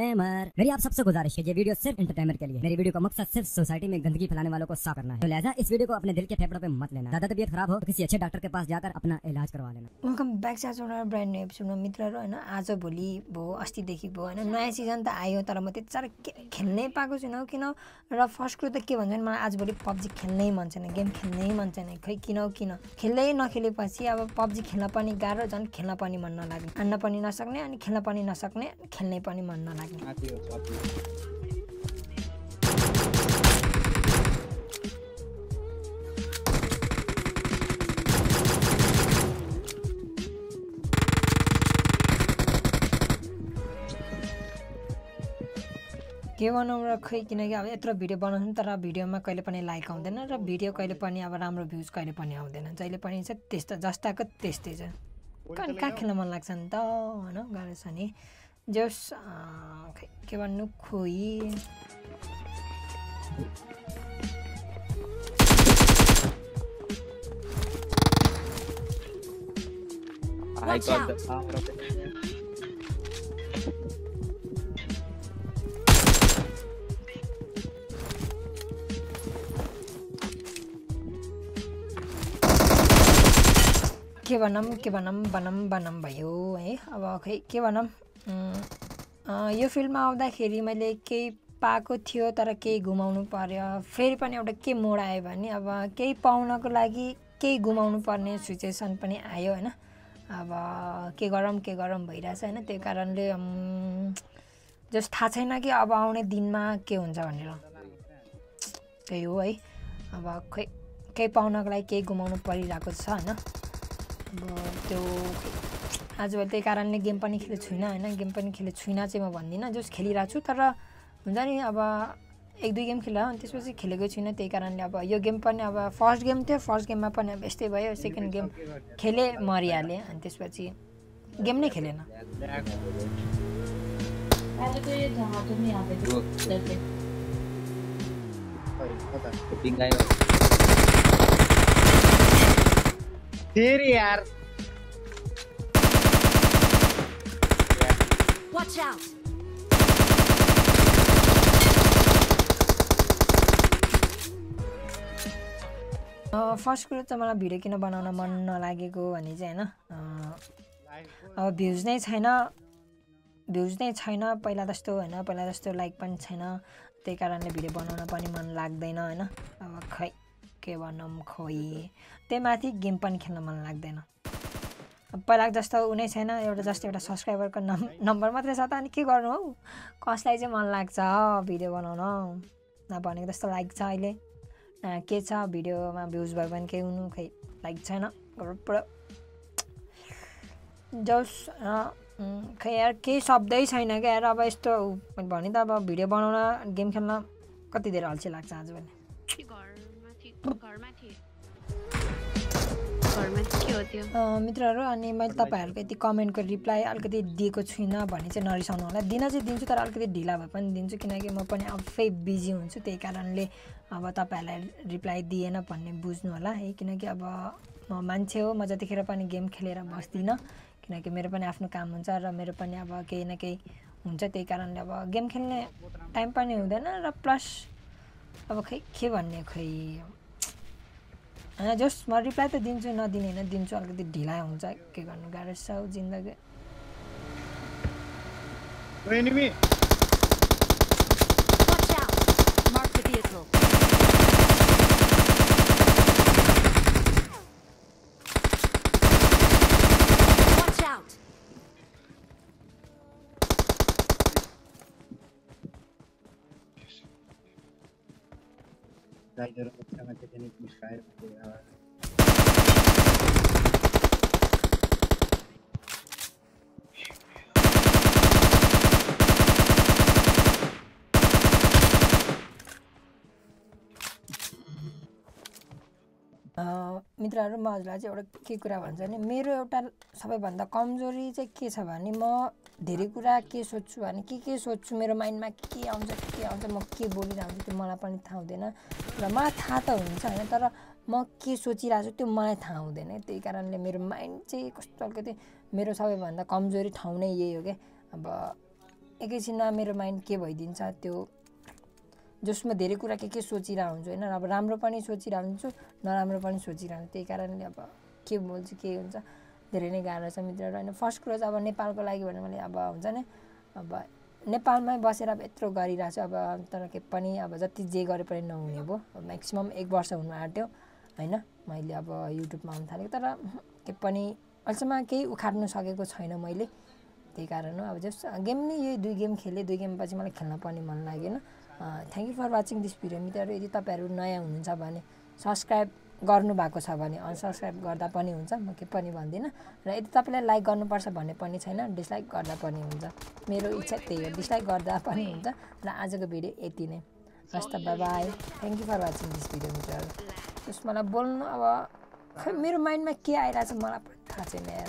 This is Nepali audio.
डिस्क्लेमर मेरी आप सबसे गुजारिश है ये वीडियो सिर्फ एंटरटेनमेंट के लिए। मेरी वीडियो का मकसद सिर्फ सोसाइटी में गंदगी फैलाने वालों को साफ करना है। तो लिहाजा इस वीडियो को अपने दिल के फेफड़ों पे मत लेना। ज्यादा तबीयत खराब हो तो किसी अच्छे डॉक्टर के पास जाकर अपना इलाज करवा लेना। वेलकम ब्याक छ एउटा ब्रान्ड न्यू एपिसोडमा मित्रहरू होइन आज भोलि भयो अस्तिदेखि भयो होइन नयाँ सिजन त आयो तर म त्यति साह्रो खेल्नै पाएको छुइनँ किन र फर्स्ट कुरो त के भन्छ भने मलाई आजभोलि पब्जी खेल्नै मन छैन गेम खेल्नै मन छैन खै किन किन खेल्दै नखेलेपछि अब पब्जी खेल्न पनि गाह्रो झन् खेल्न पनि मन नलाग्ने हान्न पनि नसक्ने अनि खेल्न पनि नसक्ने खेल्नै पनि मन नलाग्ने हो के बनाउँ र खै किनकि अब यत्रो भिडियो बनाउँछौँ तर भिडियोमा कहिले पनि लाइक आउँदैन र भिडियो कहिले पनि अब राम्रो भ्युज कहिले पनि आउँदैन। जहिले पनि चाहिँ त्यस्तो जस्ताको त्यस्तै छ। कहाँ कहाँ खेल्न मन लाग्छ नि त होइन? गाह्रो छ नि। जस खै के भन्नु खोइ I got the power of it. के भनौँ के भनौँ भनौँ भनौँ भयो है अब खै के भनौँ यो फिल्डमा आउँदाखेरि मैले केही पाएको थियो तर केही गुमाउनु पर्यो। फेरि पनि एउटा के मोड आयो भने अब केही पाउनको लागि केही गुमाउनु पर्ने सिचुएसन पनि आयो होइन? अब के गरौँ के गरौँ भइरहेछ होइन? त्यही कारणले जस थाहा छैन कि अब आउने दिनमा के हुन्छ भनेर। त्यही हो है। अब खै केही पाउनको लागि केही गुमाउनु परिरहेको छ होइन? अब त्यो आजभोलि त्यही कारणले गेम पनि खेलेको छुइनँ गेम पनि खेलेको छुइनँ चाहिँ म भन्दिनँ। जस तर हुन्छ अब एक, दुई गेम खेला अनि त्यसपछि खेलेको छुइनँ। त्यही अब यो गेम पनि अब फ़र्स्ट गेम थियो। फ़र्स्ट गेममा पनि अब यस्तै भयो। सेकेन्ड गेम खेलेँ मरिहालेँ अनि त्यसपछि गेम नै खेलेन। थे यार। Watch out! फर्स्ट कुरो त मलाई भिडियो किन बनाउन मन नलागेको भने चाहिँ होइन। अब भ्युज नै छैन। भ्युज नै छैन। पहिला जस्तो होइन पहिला जस्तो लाइक पनि छैन। त्यही कारणले भिडियो बनाउन पनि मन लाग्दैन होइन। अब खै के भनौँ खोइ त्यही माथि गेम पनि खेल्न मन लाग्दैन। पहिलाको जस्तो ऊ नै छैन एउटा जस्तो एउटा सब्सक्राइबरको नम् नम्बर मात्रै छ त। अनि के गर्नु हौ? कसलाई चाहिँ मन लाग्छ भिडियो बनाउन? नभनेको जस्तो लाइक छ अहिले। के छ? भिडियोमा भ्युज भयो भने केही हुनु खै लाइक छैन। पुरा। जस खै यार केही शब्दै छैन क्या यार। अब यस्तो मैले भने त अब भिडियो बनाउन गेम खेल्न कति धेरै अल्छी लाग्छ आजभोलि कि मित्रहरू अनि मैले तपाईँहरूको यति कमेन्टको रिप्लाई अलिकति दिएको छुइनँ भने चाहिँ नरिसाउनु होला दिन चाहिँ दिन्छु तर अलिकति ढिला भए पनि दिन्छु किनकि म पनि आफै बिजी हुन्छु त्यही कारणले अब तपाईँहरूलाई रिप्लाई दिएन भन्ने बुझ्नु होला है। किनकि अब म मान्छे हो म जतिखेर पनि गेम खेलेर बस्दिनँ किनकि मेरो पनि आफ्नो काम हुन्छ र मेरो पनि अब केही न केही हुन्छ त्यही कारणले अब गेम खेल्ने टाइम पनि हुँदैन र प्लस अब खै के भन्ने खोइ होइन जस म रिप्लाई त दिन्छु नदिने होइन दिन्छु अलिकति ढिला हुन्छ के गर्नु गाह्रो छ हौ जिन्दगी enemy Watch out! Mark the vehicle. मित्रहरू म हजुरलाई चाहिँ एउटा के कुरा भन्छ भने मेरो एउटा सबैभन्दा कमजोरी चाहिँ के छ भने म धेरै कुरा के सोध्छु भने के के सोध्छु मेरो माइन्डमा के आउँछ के आउँछ म के बोलिरहेको हुन्छु त्यो मलाई पनि थाहा हुँदैन र मलाई थाहा त हुन्छ होइन तर म के सोचिरहेको छु त्यो मलाई थाहा हुँदैन त्यही कारणले मेरो माइन्ड चाहिँ कस्तो अलिकति मेरो सबैभन्दा कमजोरी ठाउँ नै यही हो क्या अब एकैछिनमा मेरो माइन्ड के भइदिन्छ त्यो जसमा धेरै कुरा के के सोचिरहेको हुन्छु होइन अब राम्रो पनि सोचिरहेको हुन्छु नराम्रो पनि सोचिरहेको हुन्छु त्यही कारणले अब के बोल्छु के हुन्छ धेरै नै गाह्रो छ मित्रहरू होइन? फर्स्ट कुरो अब नेपालको लागि भने मैले अब हुन्छ नि? अब नेपालमै बसेर अब यत्रो गरिरहेको छु अब तर के पनि अब जति जे गरे पनि नहुने भयो म्याक्सिमम् एक वर्ष हुनु आँट्यो होइन? मैले अब युट्युबमा आउनु थालेको तर के पनि अहिलेसम्म केही उखाड्नु सकेको छैन मैले। त्यही कारण अब जस गेम नै यही दुई गेम खेलेँ। दुई गेमपछि मलाई खेल्न पनि मन लागेन। Thank you for watching this video मित्रहरू। यदि तपाईँहरू नयाँ हुनुहुन्छ भने सब्सक्राइब गर्नु भएको छ भने अनसब्सक्राइब गर्दा पनि हुन्छ म के पनि भन्दिनँ। र यदि तपाईँलाई लाइक गर्नुपर्छ भन्ने पनि छैन डिसलाइक गर्दा पनि हुन्छ। मेरो इच्छा त्यही हो डिसलाइक गर्दा पनि हुन्छ। र आजको भिडियो यति नै। हस् त bye thank you for watching this video मित्रहरू त्यस मलाई बोल्नु अब खै मेरो माइन्डमा के आइरहेको छ मलाई पनि थाहा छैन यार।